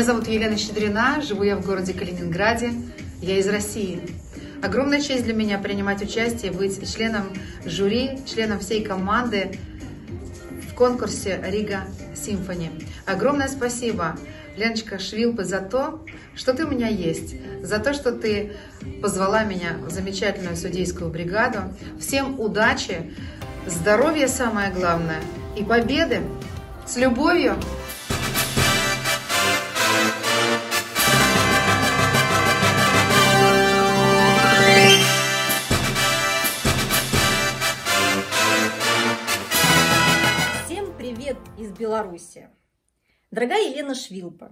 Меня зовут Елена Щедрина, живу я в городе Калининграде. Я из России. Огромная честь для меня принимать участие, быть членом жюри, членом всей команды в конкурсе Рига Симфони. Огромное спасибо, Леночка Швилпы, за то, что ты у меня есть, за то, что ты позвала меня в замечательную судейскую бригаду. Всем удачи, здоровья самое главное и победы. С любовью! Из Беларуси. Дорогая Елена Швилпа,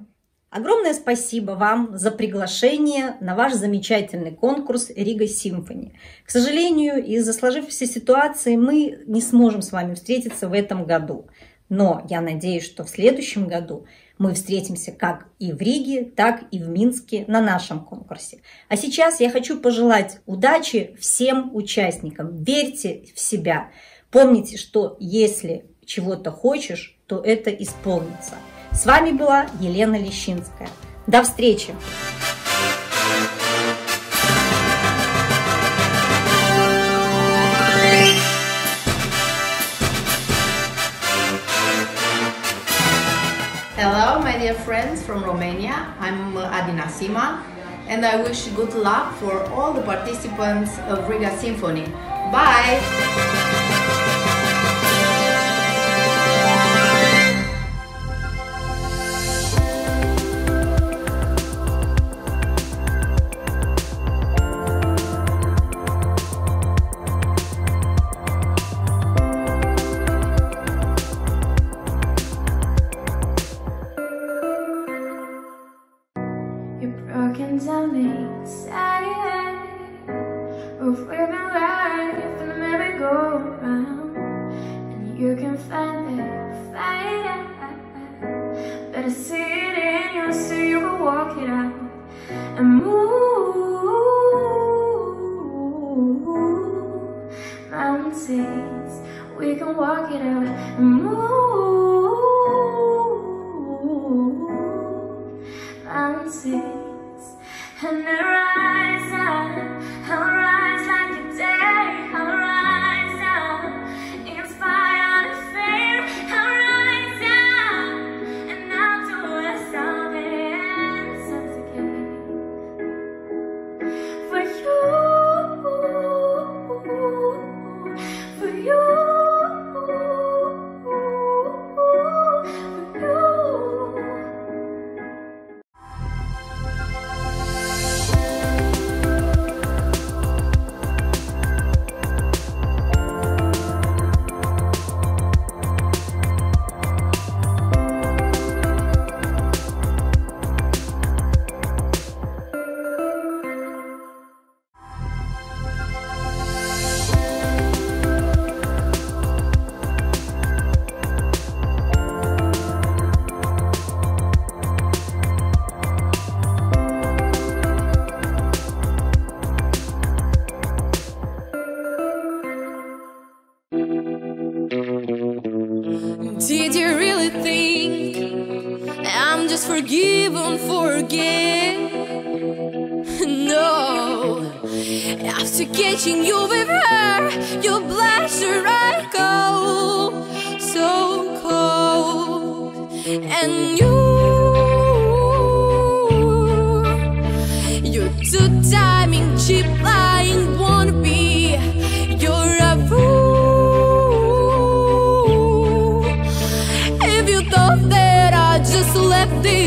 огромное спасибо вам за приглашение на ваш замечательный конкурс Рига Симфони. К сожалению, из-за сложившейся ситуации мы не сможем с вами встретиться в этом году. Но я надеюсь, что в следующем году мы встретимся как и в Риге, так и в Минске на нашем конкурсе. А сейчас я хочу пожелать удачи всем участникам. Верьте в себя. Помните, что если чего-то хочешь, то это исполнится. С вами была Елена Лещинская. До встречи! Hello, my dear friends from Romania. I'm Adina Sima, and I wish good luck for all the participants of Riga Symphony. Bye!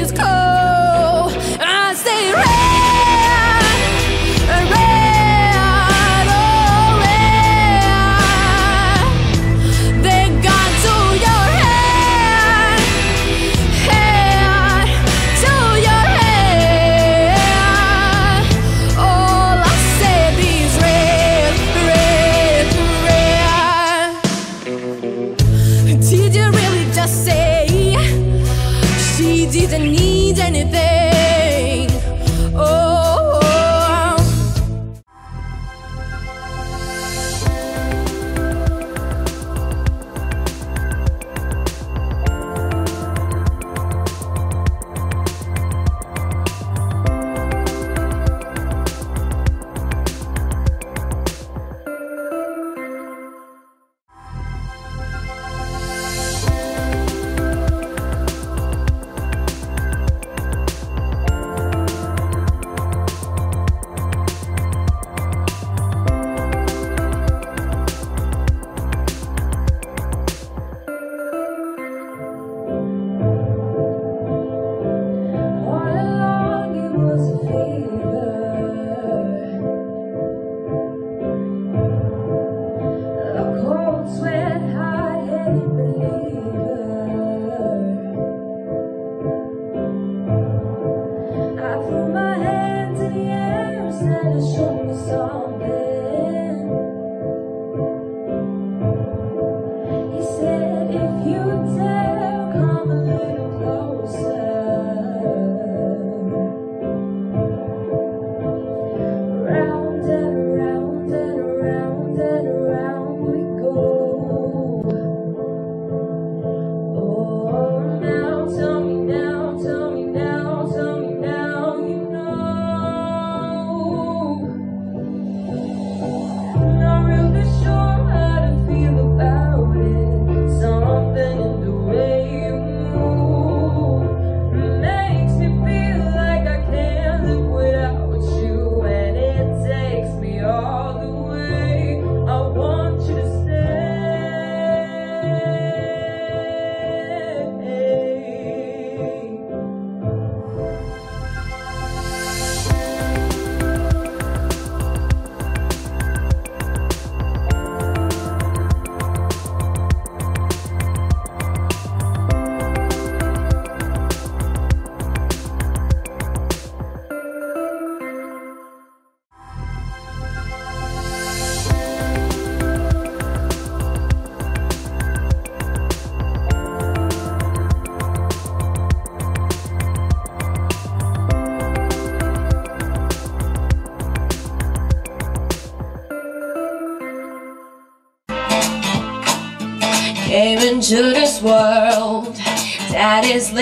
Let this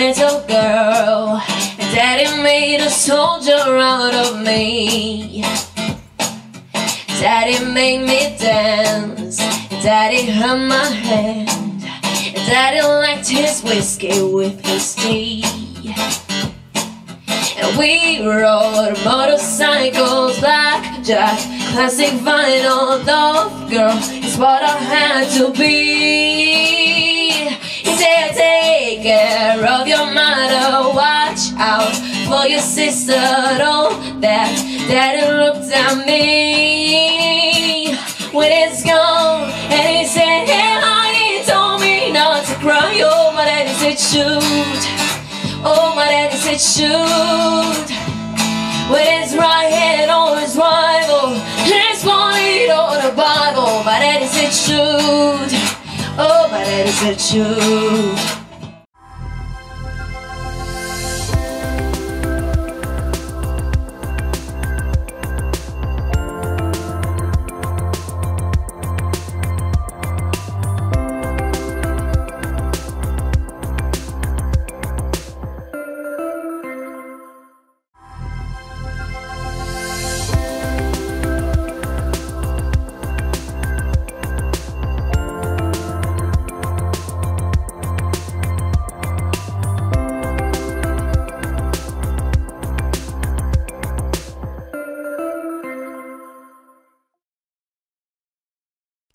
little girl. Daddy made a soldier out of me. Daddy made me dance. Daddy held my hand. Daddy liked his whiskey with his tea. And we rode motorcycles, like blackjack, classic vinyl. Love girl is what I had to be. Take care of your mother, watch out for your sister. All that daddy looked at me when it's gone. And he said, Hey, honey, told me not to cry. Oh, my daddy said, Shoot. Oh, my daddy said shoot With his right hand on his rival His point on the Bible My daddy said shoot Oh, my daddy said shoot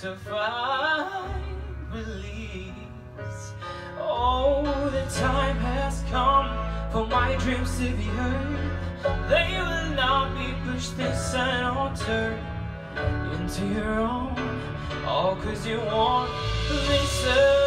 to find release. Oh, the time has come for my dreams to be heard. They will not be pushed aside or turned into your own. All cause you won't listen.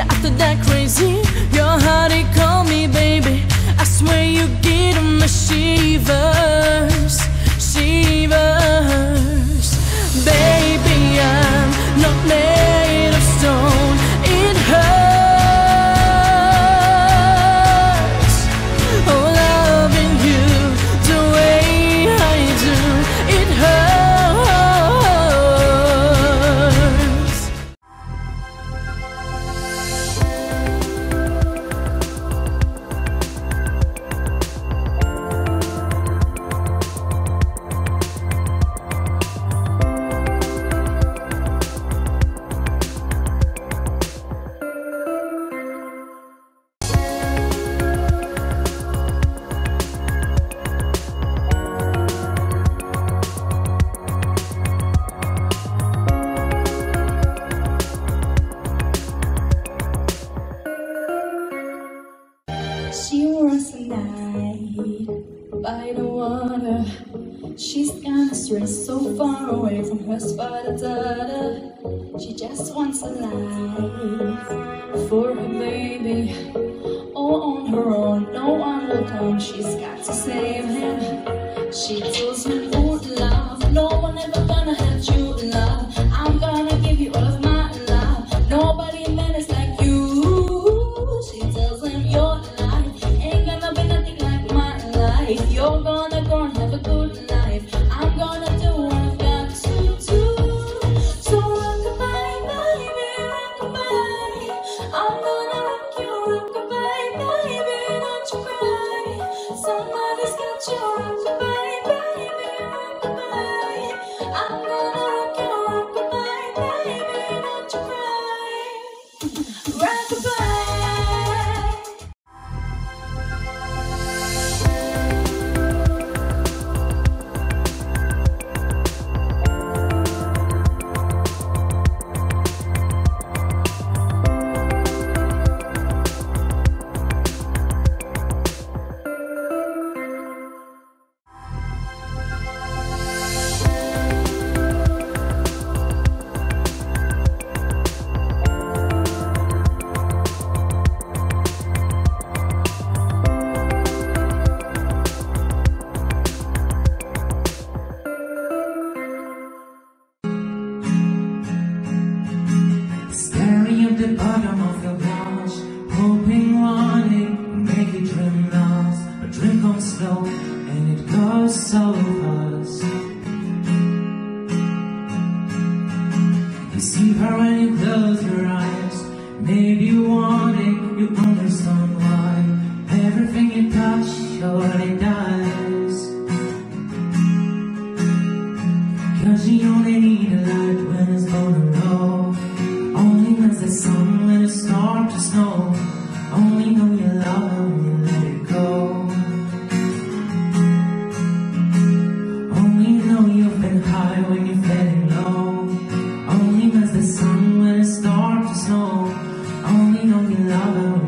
after that crazy Your heart, it called me baby I swear you give a shiver. answering so far away from her spider. She just wants a life for her baby. All on her own, no one will come. She's got to save him. She tells me. when it's dark to snow. Only know you love her.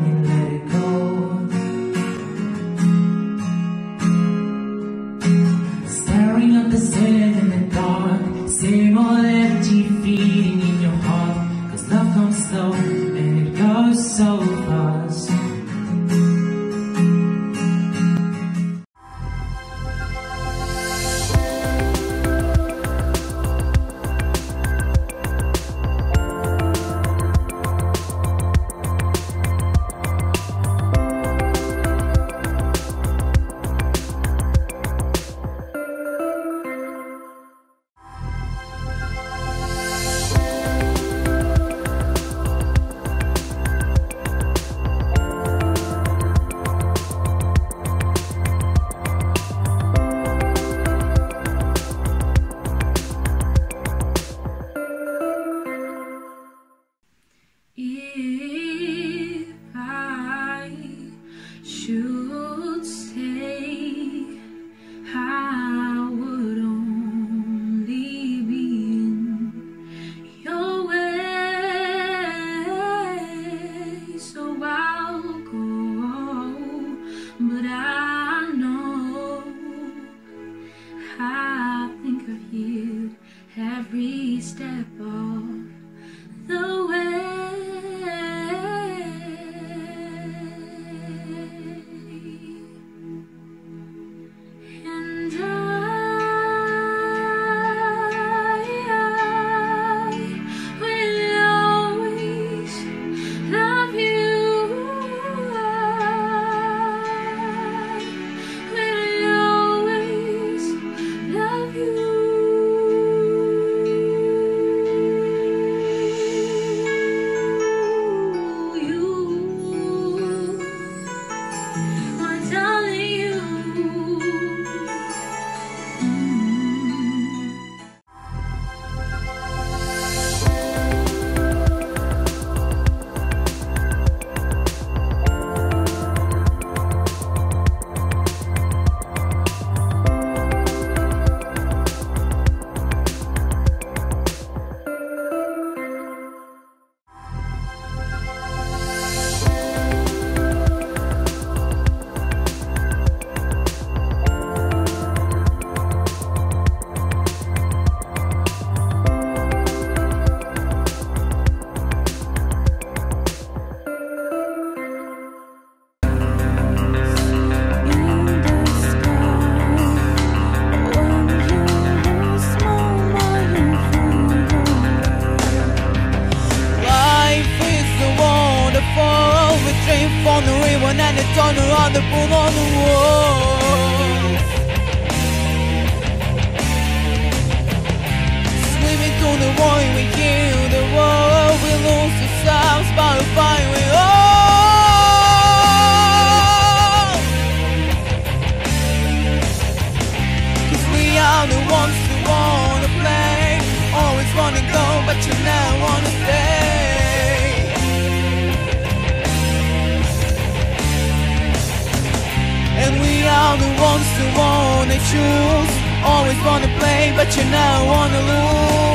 the wanna choose. Always wanna play but you now wanna lose